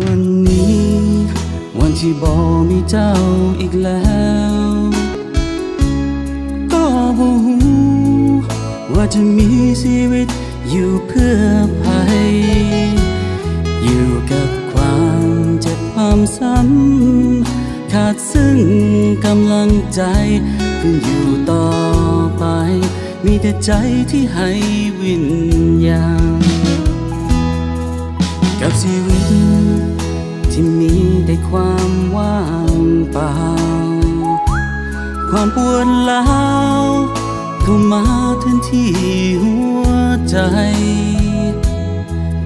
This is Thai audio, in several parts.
วันนี้ วันที่บอมีเจ้าอีกแล้ว ก็บ่ฮู้ว่าจะมีชีวิตอยู่เพื่อใครอยู่กับความเจ็บความซ้ำขาดซึ่งกำลังใจเพิ่งอยู่ต่อไป มีแต่ใจที่ให้วิญญาณกับชีวิต ที่มีแต่ความว่างเปล่า ความปวดร้าวเข้ามาทันที่หัวใจ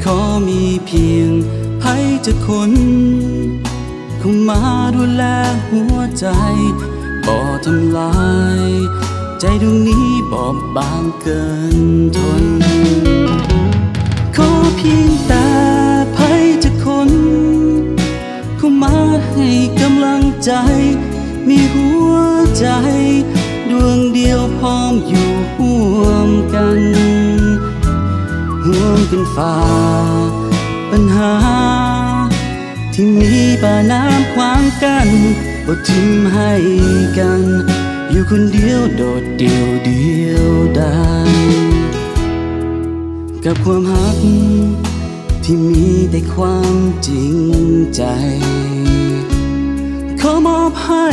ขอมีเพียงใครจะคนเข้ามาดูแลหัวใจบ่ทำลาย ใจดวงนี้บอบบางเกินทน ใจ มีหัวใจ ดวงเดียวพร้อมอยู่ห่วมกันห่วมกันฝ่า ปัญหา ที่มีป่าน้ำขวางกันบ่ทิมให้กัน อยู่คนเดียวโดดเดียวเดียวดายกับความหักที่มีแต่ความจริงใจ มอบให้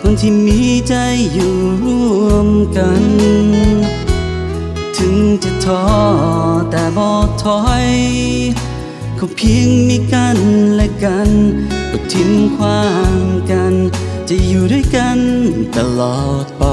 คนที่มีใจอยู่ร่วมกัน ถึงจะท้อแต่บ่ถอยเขาเพียงมีกันและกันก็ทิ้งความกัน จะอยู่ด้วยกันตลอดไป